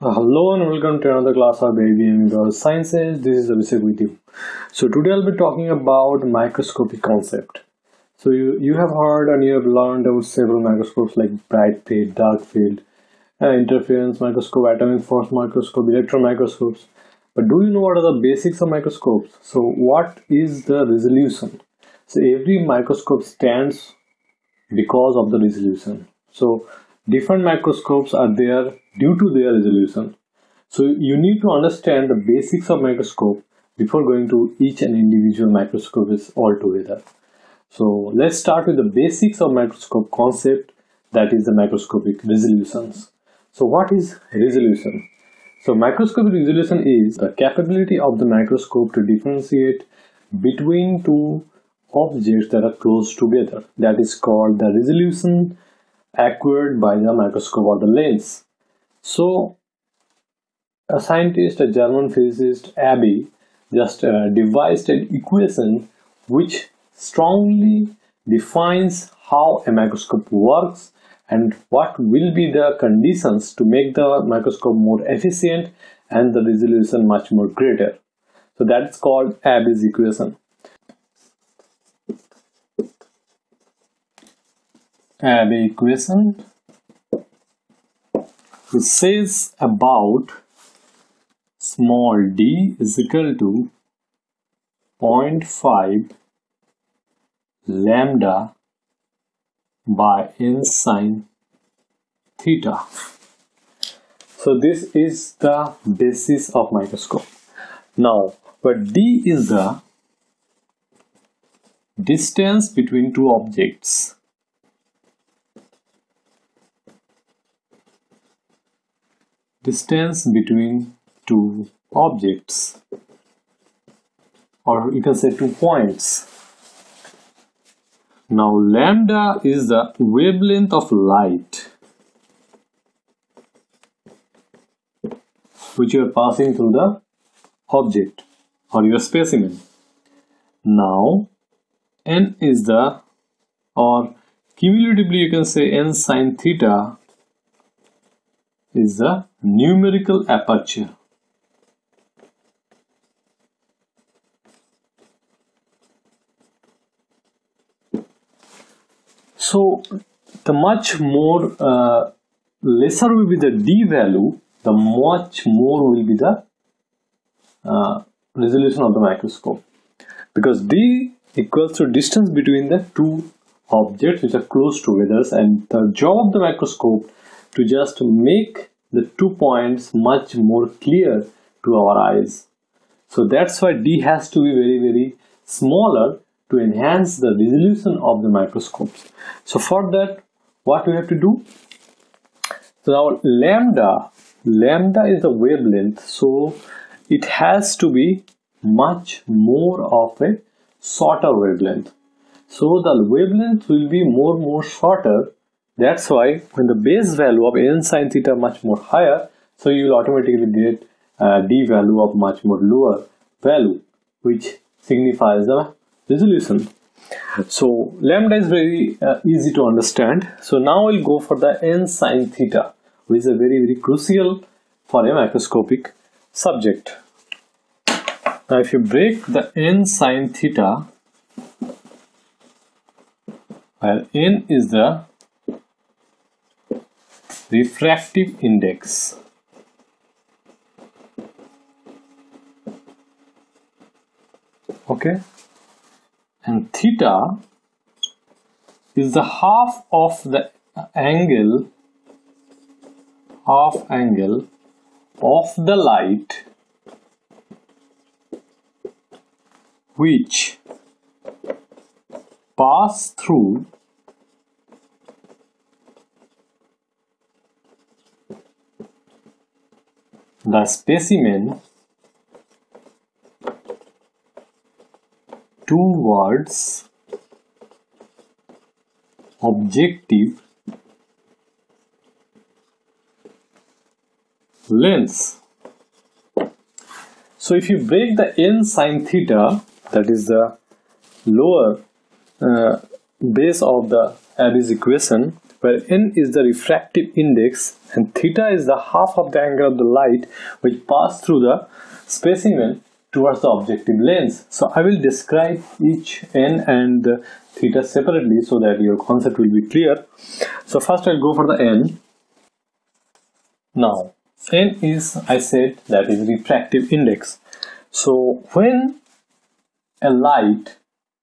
Uh, hello and welcome to another class of ABM Sciences. This is Abhishek with you. So today I'll be talking about microscopic concept. So you, you have heard and you have learned about several microscopes like bright field, dark field, uh, interference microscope, atomic force microscope, electron microscopes. But do you know what are the basics of microscopes? So what is the resolution? So every microscope stands because of the resolution. So different microscopes are there due to their resolution. So you need to understand the basics of microscope before going to each and individual microscope is altogether. So let's start with the basics of microscope concept that is the microscopic resolutions. So what is resolution? So microscopic resolution is the capability of the microscope to differentiate between two objects that are close together. That is called the resolution acquired by the microscope or the lens. So, a scientist, a German physicist, Abbe, just uh, devised an equation which strongly defines how a microscope works and what will be the conditions to make the microscope more efficient and the resolution much more greater. So that is called Abbe's equation. Abbe equation which says about small d is equal to 0.5 lambda by n sine theta. So this is the basis of microscope. Now, but d is the distance between two objects distance between two objects or you can say two points. Now lambda is the wavelength of light which you are passing through the object or your specimen. Now n is the or cumulatively you can say n sine theta is the numerical aperture. So the much more uh, lesser will be the d value, the much more will be the uh, resolution of the microscope because d equals to distance between the two objects which are close together and the job of the microscope to just make the two points much more clear to our eyes. So that's why D has to be very very smaller to enhance the resolution of the microscopes. So for that what we have to do? So now lambda, lambda is the wavelength so it has to be much more of a shorter wavelength. So the wavelength will be more more shorter that's why when the base value of n sine theta much more higher, so you will automatically get uh, d value of much more lower value, which signifies the resolution. So lambda is very uh, easy to understand. So now we'll go for the n sine theta, which is a very very crucial for a microscopic subject. Now if you break the n sine theta, where n is the refractive index. Okay? And theta is the half of the angle half angle of the light which pass through the specimen towards objective lens. So if you break the n sine theta, that is the lower uh, base of the Abbe's equation, where n is the refractive index and theta is the half of the angle of the light which pass through the specimen towards the objective lens. So I will describe each n and theta separately so that your concept will be clear. So first I'll go for the n. Now n is I said that is refractive index. So when a light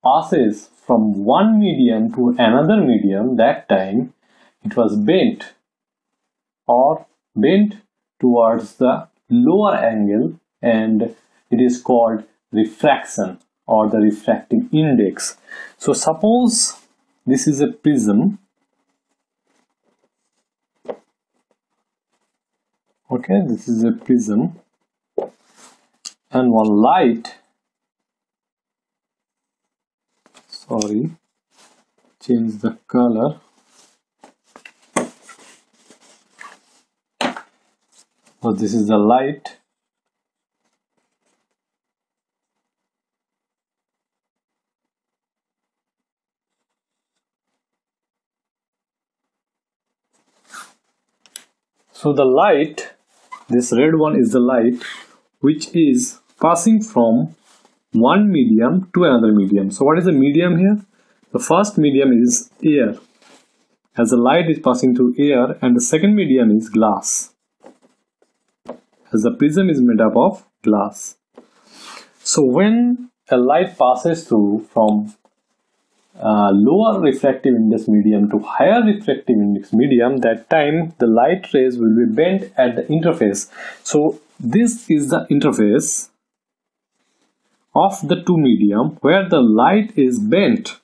passes from one medium to another medium that time it was bent or bent towards the lower angle and it is called refraction or the refractive index. So suppose this is a prism. Okay this is a prism and one light. Sorry change the color so this is the light So the light, this red one is the light which is passing from one medium to another medium. So what is the medium here? The first medium is air as the light is passing through air and the second medium is glass as the prism is made up of glass. So when a light passes through from uh, lower refractive index medium to higher refractive index medium that time the light rays will be bent at the interface. So this is the interface of the two medium where the light is bent.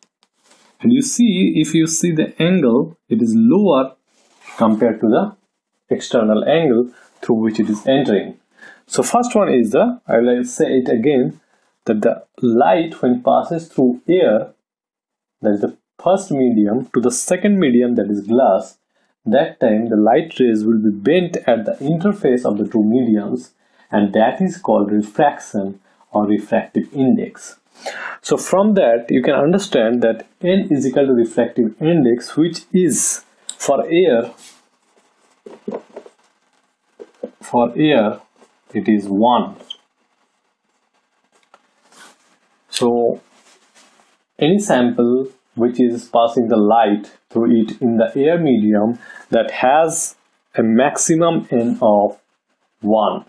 And you see if you see the angle it is lower compared to the external angle through which it is entering. So first one is the I will say it again that the light when passes through air that is the first medium to the second medium that is glass that time the light rays will be bent at the interface of the two mediums and that is called refraction or refractive index. So from that you can understand that n is equal to refractive index which is for air for air it is 1 so any sample which is passing the light through it in the air medium that has a maximum n of 1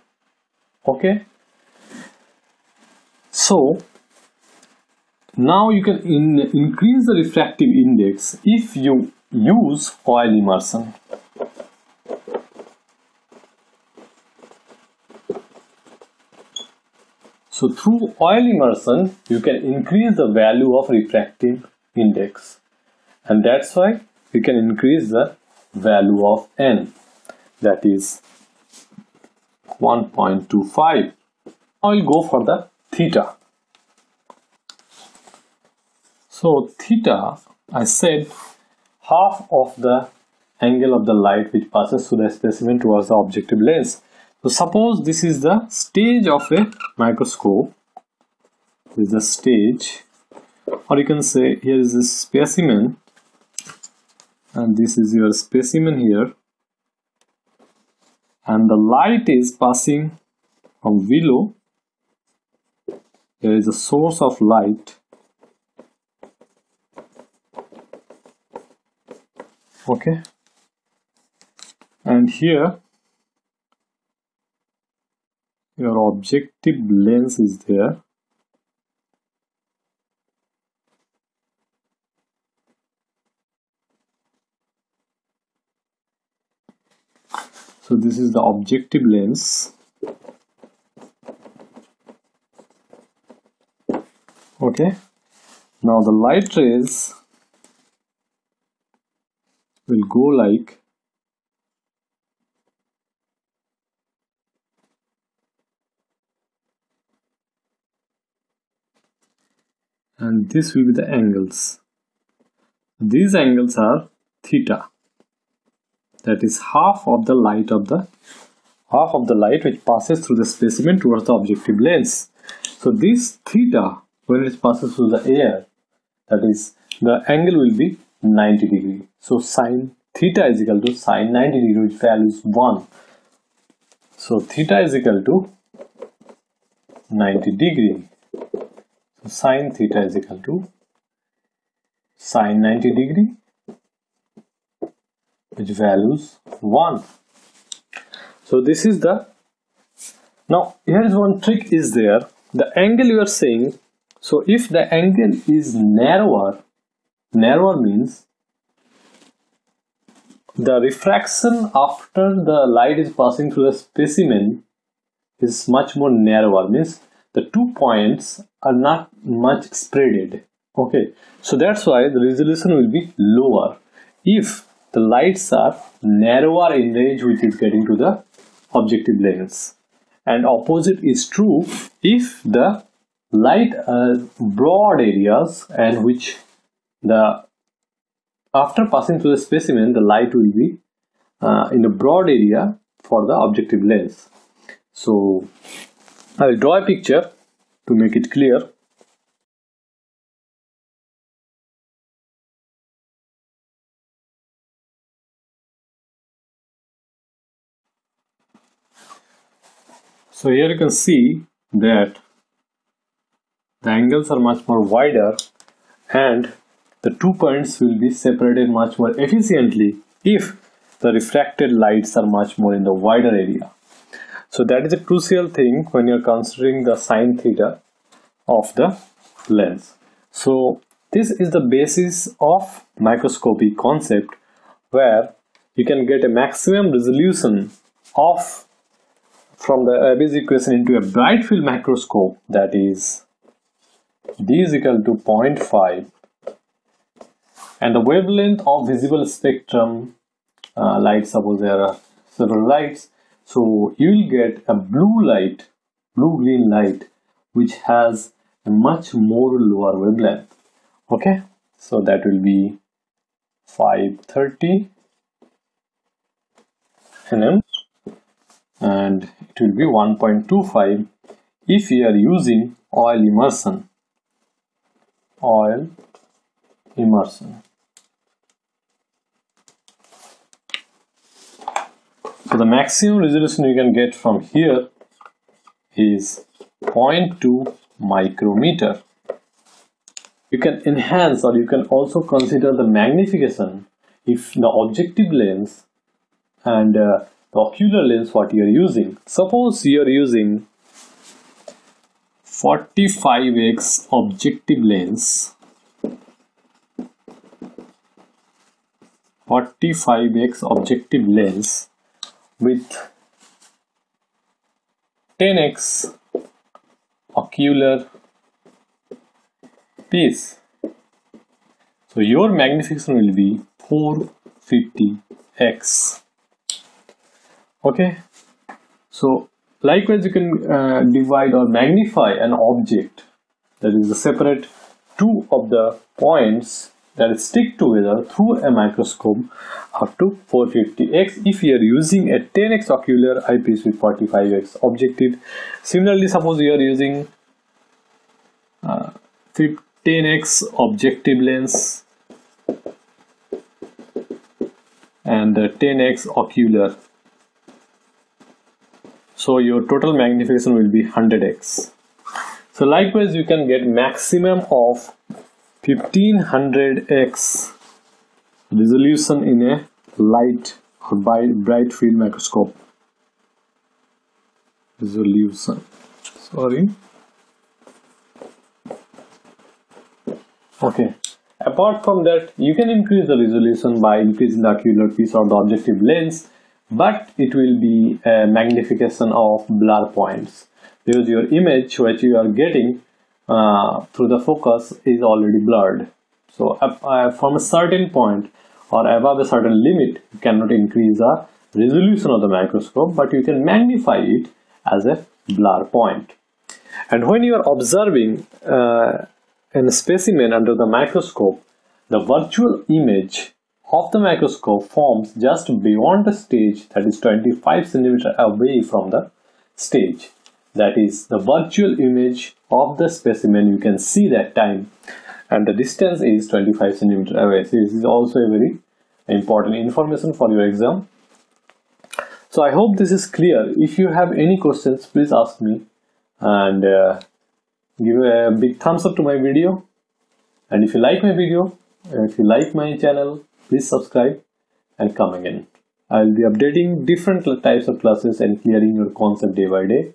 okay? So now you can in, increase the refractive index if you use oil immersion So through oil immersion, you can increase the value of refractive index. And that's why we can increase the value of n, that is 1.25. I'll go for the theta. So theta, I said half of the angle of the light which passes through the specimen towards the objective lens. So suppose this is the stage of a microscope. This is the stage. Or you can say here is a specimen. And this is your specimen here. And the light is passing from below. There is a source of light. Okay. And here your objective lens is there. So this is the objective lens. Okay. Now the light rays will go like and this will be the angles. These angles are theta. That is half of the light of the half of the light which passes through the specimen towards the objective lens. So this theta when it passes through the air that is the angle will be 90 degree. So sine theta is equal to sine 90 degree which value is 1 so theta is equal to 90 degree sine theta is equal to sine 90 degree which values 1 so this is the now here is one trick is there. The angle you are saying so if the angle is narrower narrower means the refraction after the light is passing through the specimen is much more narrower means the two points are not much spreaded. Okay. So that's why the resolution will be lower. If the lights are narrower in range which is getting to the objective lens and opposite is true if the light are broad areas and which the after passing through the specimen the light will be uh, in a broad area for the objective lens. So I will draw a picture to make it clear So here you can see that the angles are much more wider and the two points will be separated much more efficiently if the refracted lights are much more in the wider area. So that is a crucial thing when you're considering the sine theta of the lens. So this is the basis of microscopy concept where you can get a maximum resolution of from the Abbe's equation into a bright field microscope that is d is equal to 0.5 and the wavelength of visible spectrum uh, light suppose there are several lights so you will get a blue light blue green light which has a much more lower wavelength. Okay? So that will be 530 nm and it will be 1.25 if we are using oil immersion. Oil immersion so the maximum resolution you can get from here is 0.2 micrometer. You can enhance or you can also consider the magnification if the objective lens and uh, the ocular lens what you are using. Suppose you are using 45x objective lens. 45x objective lens with 10x ocular piece. So your magnification will be 450x okay so likewise you can uh, divide or magnify an object that is the separate two of the points that stick together through a microscope up to 450x if you are using a 10x ocular eyepiece with 45x objective similarly suppose you are using uh, 10x objective lens and 10x ocular so your total magnification will be 100x so likewise you can get maximum of 1500x resolution in a light or bright field microscope. Resolution. Sorry. Okay. Apart from that you can increase the resolution by increasing the ocular piece or the objective lens but it will be a magnification of blur points. Because your image which you are getting uh, through the focus is already blurred. So uh, from a certain point or above a certain limit you cannot increase the resolution of the microscope but you can magnify it as a blur point. And when you are observing uh, a specimen under the microscope the virtual image of the microscope forms just beyond the stage that is 25 centimeter away from the stage that is the virtual image of the specimen. You can see that time. And the distance is 25 centimeter. Away so this is also a very important information for your exam. So i hope this is clear. If you have any questions please ask me. And uh, give a big thumbs up to my video. And if you like my video if you like my channel please subscribe and come again. I'll be updating different types of classes and clearing your concept day by day